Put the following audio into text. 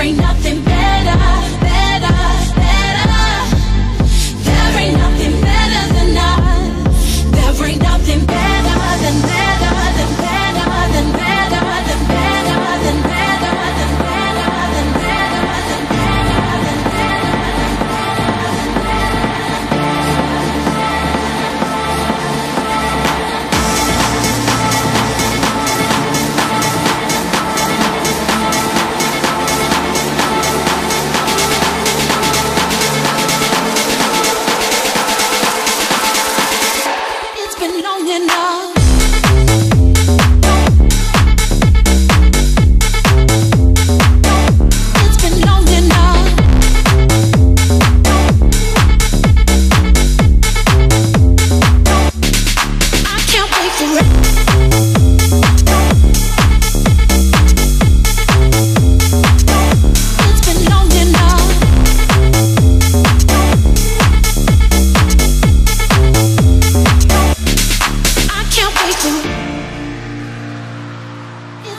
ain't nothing better. been long enough.